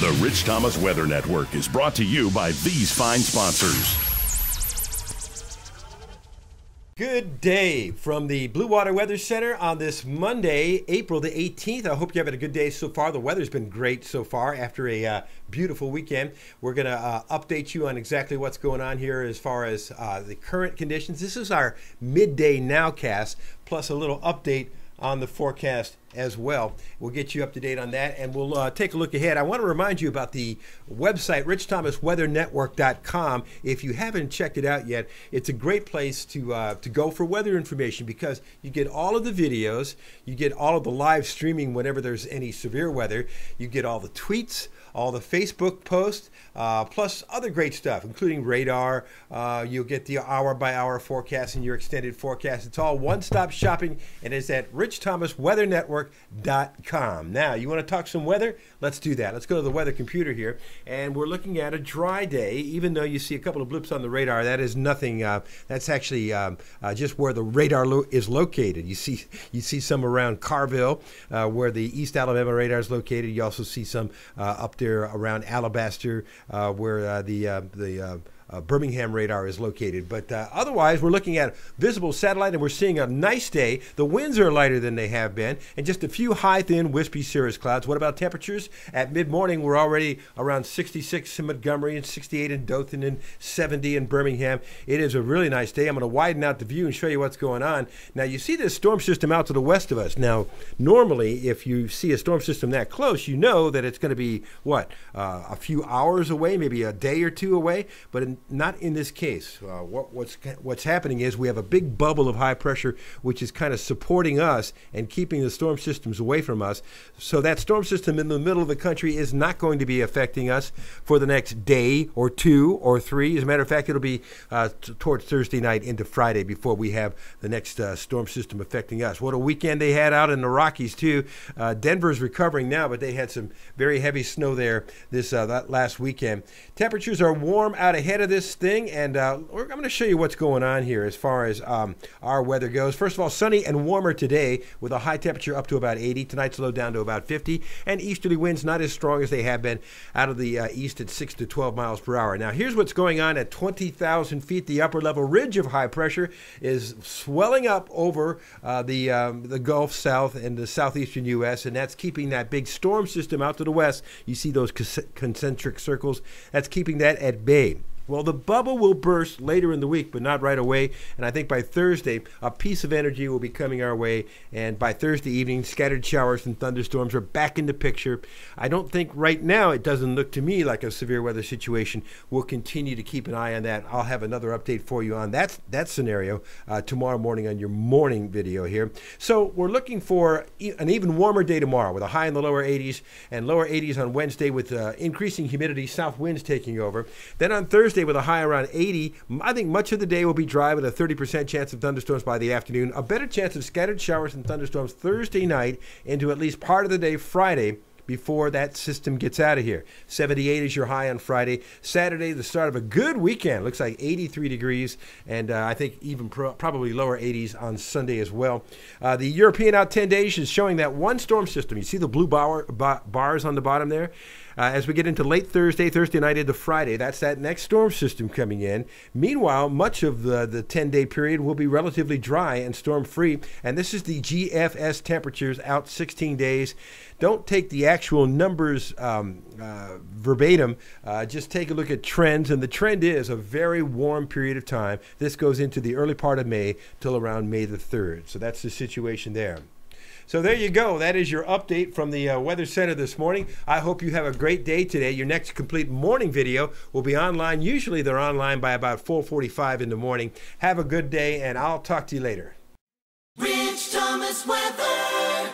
The Rich Thomas Weather Network is brought to you by these fine sponsors. Good day from the Blue Water Weather Center on this Monday, April the 18th. I hope you're having a good day so far. The weather's been great so far after a uh, beautiful weekend. We're going to uh, update you on exactly what's going on here as far as uh, the current conditions. This is our midday nowcast plus a little update on the forecast as well. We'll get you up to date on that and we'll uh, take a look ahead. I want to remind you about the website, richthomasweathernetwork.com. If you haven't checked it out yet, it's a great place to, uh, to go for weather information because you get all of the videos, you get all of the live streaming whenever there's any severe weather, you get all the tweets all the Facebook posts, uh, plus other great stuff, including radar. Uh, you'll get the hour by hour forecast and your extended forecast. It's all one stop shopping and it's at richthomasweathernetwork.com. Now, you want to talk some weather? Let's do that. Let's go to the weather computer here. And we're looking at a dry day, even though you see a couple of blips on the radar. That is nothing. Uh, that's actually um, uh, just where the radar lo- is located. You see, you see some around Carrville, uh, where the East Alabama radar is located. You also see some uh, up there around Alabaster, uh, where uh, the the uh, Birmingham radar is located. But uh, otherwise, we're looking at visible satellite and we're seeing a nice day. The winds are lighter than they have been, and just a few high, thin, wispy cirrus clouds. What about temperatures? At mid morning, we're already around 66 in Montgomery and 68 in Dothan and 70 in Birmingham. It is a really nice day. I'm going to widen out the view and show you what's going on. Now, you see this storm system out to the west of us. Now, normally, if you see a storm system that close, you know that it's going to be what? Uh, a few hours away, maybe a day or two away. But in, not in this case. Uh, what, what's what's happening is we have a big bubble of high pressure, which is kind of supporting us and keeping the storm systems away from us. So that storm system in the middle of the country is not going to be affecting us for the next day or two or three. As a matter of fact, it'll be uh, t- towards Thursday night into Friday before we have the next uh, storm system affecting us. What a weekend they had out in the Rockies too. Uh, Denver's recovering now, but they had some very heavy snow there this uh, last weekend. Temperatures are warm out ahead of this thing, and uh, I'm going to show you what's going on here as far as um, our weather goes. First of all, sunny and warmer today with a high temperature up to about 80. Tonight's low down to about 50, and easterly winds not as strong as they have been out of the uh, east at 6 to 12 miles per hour. Now, here's what's going on at 20,000 feet. The upper level ridge of high pressure is swelling up over uh, the um, the Gulf South and the southeastern U.S., and that's keeping that big storm system out to the west. You see those concentric circles. That's keeping that at bay. Well, the bubble will burst later in the week, but not right away. And I think by Thursday, a piece of energy will be coming our way. And by Thursday evening, scattered showers and thunderstorms are back in the picture. I don't think right now it doesn't look to me like a severe weather situation. We'll continue to keep an eye on that. I'll have another update for you on that, that scenario uh, tomorrow morning on your morning video here. So we're looking for an even warmer day tomorrow with a high in the lower 80s and lower 80s on Wednesday with uh, increasing humidity, south winds taking over. Then on Thursday, Thursday with a high around 80. I think much of the day will be dry with a 30% chance of thunderstorms by the afternoon. A better chance of scattered showers and thunderstorms Thursday night into at least part of the day Friday before that system gets out of here. 78 is your high on Friday. Saturday, the start of a good weekend. Looks like 83 degrees, and uh, I think even pro- probably lower 80s on Sunday as well. Uh, the European out 10 days is showing that one storm system. You see the blue bar- bar- bars on the bottom there? Uh, as we get into late Thursday, Thursday night into Friday, that's that next storm system coming in. Meanwhile, much of the, the 10 day period will be relatively dry and storm free. And this is the GFS temperatures out 16 days. Don't take the actual numbers um, uh, verbatim, uh, just take a look at trends. And the trend is a very warm period of time. This goes into the early part of May till around May the 3rd. So that's the situation there. So there you go. That is your update from the uh, Weather Center this morning. I hope you have a great day today. Your next complete morning video will be online. Usually they're online by about 4:45 in the morning. Have a good day, and I'll talk to you later. Rich Thomas Weather.